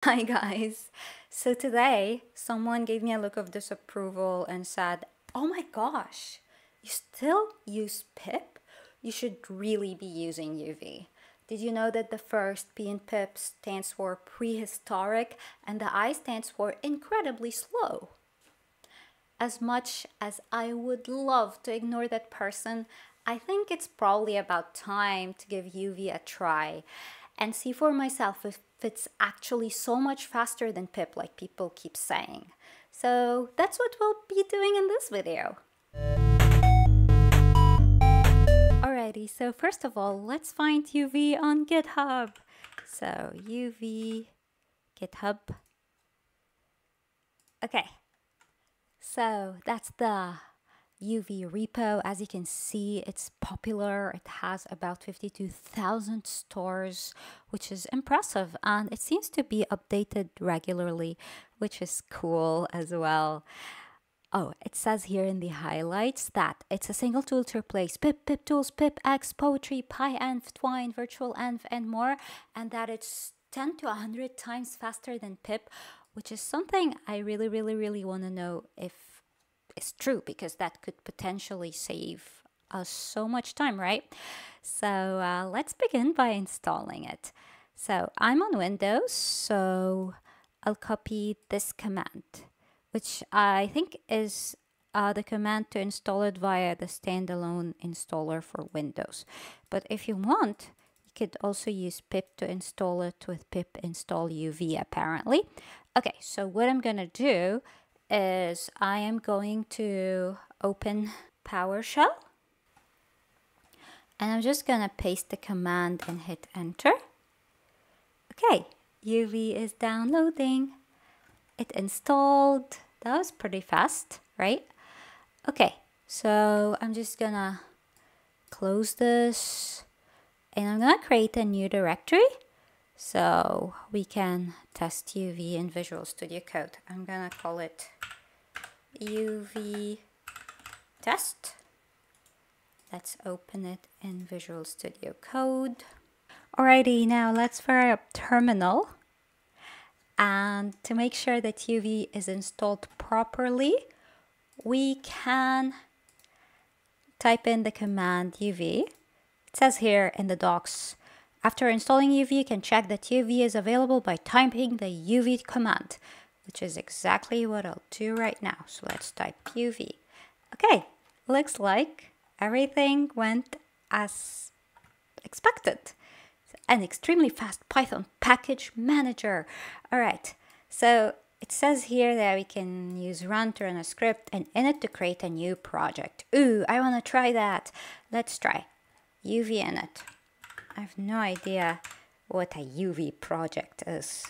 Hi guys. So today someone gave me a look of disapproval and said, "Oh my gosh, you still use pip? You should really be using UV." Did you know that the first P in pip stands for prehistoric and the I stands for incredibly slow? As much as I would love to ignore that person, I think it's probably about time to give UV a try and see for myself if it's actually so much faster than pip like people keep saying. So that's what we'll be doing in this video. Alrighty, so first of all, let's find UV on GitHub. So UV, GitHub. Okay, so that's the UV repo. As you can see, it's popular. It has about 52,000 stars, which is impressive. And it seems to be updated regularly, which is cool as well. Oh, it says here in the highlights that it's a single tool to replace pip, pip tools, pipx, poetry, pyenv, twine, virtualenv, and more, and that it's 10 to 100 times faster than pip, which is something I really, really, really want to know if is true because that could potentially save us so much time, right? So uh, let's begin by installing it. So I'm on Windows, so I'll copy this command, which I think is uh, the command to install it via the standalone installer for Windows. But if you want, you could also use pip to install it with pip install UV apparently. Okay, so what I'm gonna do is I am going to open PowerShell and I'm just gonna paste the command and hit enter. Okay, UV is downloading. It installed. That was pretty fast, right? Okay, so I'm just gonna close this and I'm gonna create a new directory so we can test UV in Visual Studio Code. I'm gonna call it UV test. Let's open it in Visual Studio Code. Alrighty, now let's fire up terminal. And to make sure that UV is installed properly, we can type in the command UV. It says here in the docs after installing UV, you can check that UV is available by typing the UV command, which is exactly what I'll do right now. So let's type UV. Okay, looks like everything went as expected. An extremely fast Python package manager. All right, so it says here that we can use run to run a script and init to create a new project. Ooh, I want to try that. Let's try UV init. I have no idea what a UV project is.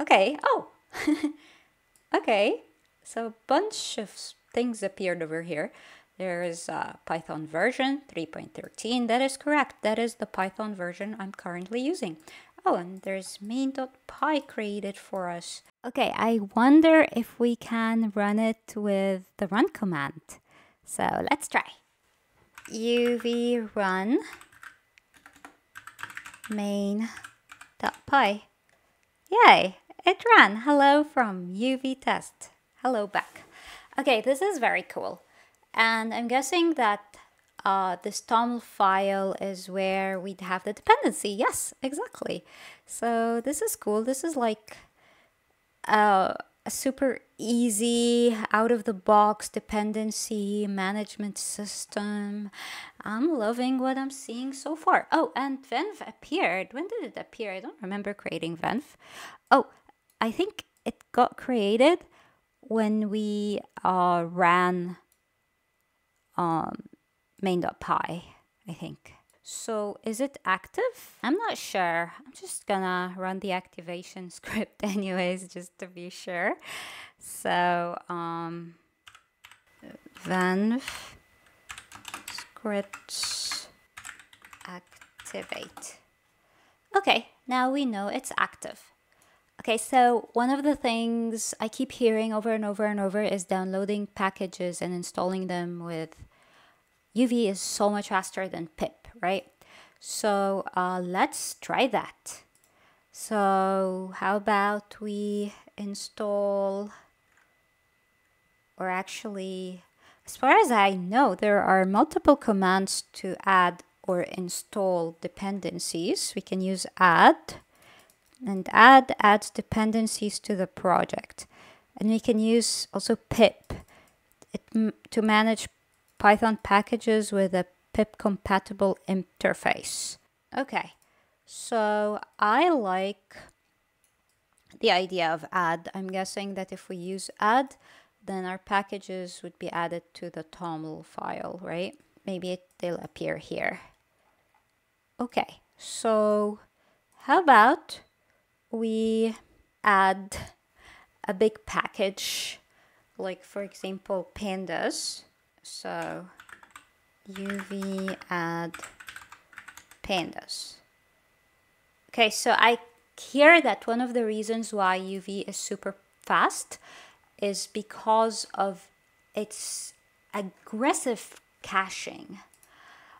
Okay, oh, okay. So a bunch of things appeared over here. There is a Python version 3.13. That is correct. That is the Python version I'm currently using. Oh, and there's main.py created for us. Okay, I wonder if we can run it with the run command. So let's try. uv run main.py. Yay, it ran. Hello from UV test. Hello back. Okay, this is very cool. And I'm guessing that uh, this TOML file is where we'd have the dependency. Yes, exactly. So this is cool. This is like uh, a super easy out of the box dependency management system. I'm loving what I'm seeing so far. Oh, and Venv appeared. When did it appear? I don't remember creating Venv. Oh, I think it got created when we uh, ran um, main.py, I think. So is it active? I'm not sure. I'm just gonna run the activation script anyways, just to be sure. So um, venv scripts activate. Okay, now we know it's active. Okay, so one of the things I keep hearing over and over and over is downloading packages and installing them with UV is so much faster than pip right? So uh, let's try that. So how about we install, or actually, as far as I know, there are multiple commands to add or install dependencies. We can use add and add adds dependencies to the project. And we can use also pip to manage Python packages with a pip compatible interface. Okay, so I like the idea of add. I'm guessing that if we use add, then our packages would be added to the toml file, right? Maybe it, they'll appear here. Okay, so how about we add a big package, like for example, pandas. So uv add pandas. Okay, so I hear that one of the reasons why UV is super fast is because of its aggressive caching.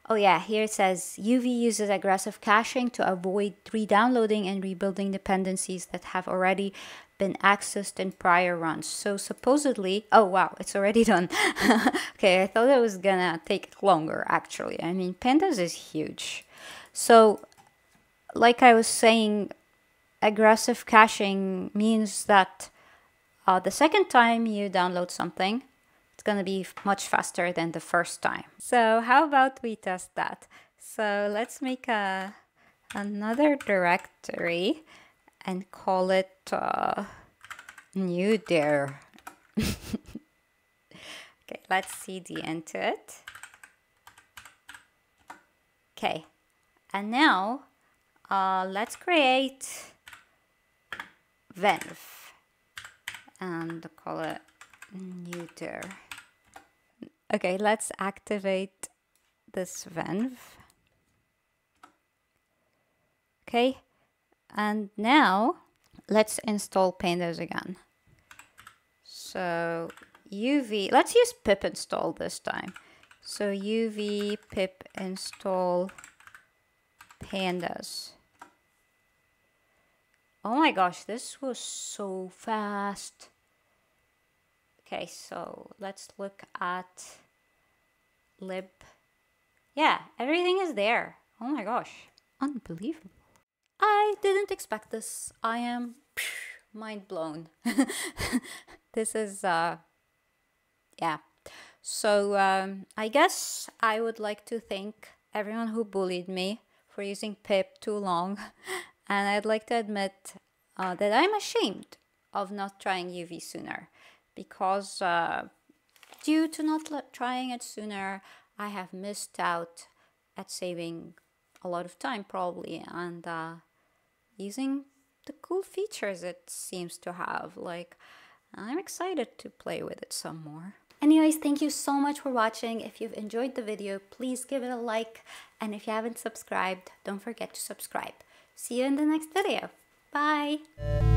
Oh yeah, here it says UV uses aggressive caching to avoid re-downloading and rebuilding dependencies that have already been accessed in prior runs. So supposedly, oh wow, it's already done. okay, I thought it was gonna take longer actually. I mean, pandas is huge. So like I was saying, aggressive caching means that uh, the second time you download something, going to be much faster than the first time. So how about we test that? So let's make a another directory and call it uh, new there. okay, let's cd into it. Okay, and now uh, let's create venv and call it neuter. Okay, let's activate this venv. Okay, and now let's install pandas again. So uv, let's use pip install this time. So uv pip install pandas. Oh my gosh, this was so fast. Okay, so let's look at lib. Yeah, everything is there. Oh my gosh, unbelievable. I didn't expect this. I am mind blown. this is, uh, yeah. So um, I guess I would like to thank everyone who bullied me for using pip too long. And I'd like to admit uh, that I'm ashamed of not trying UV sooner because uh, due to not trying it sooner, I have missed out at saving a lot of time probably and uh, using the cool features it seems to have. Like, I'm excited to play with it some more. Anyways, thank you so much for watching. If you've enjoyed the video, please give it a like. And if you haven't subscribed, don't forget to subscribe. See you in the next video. Bye!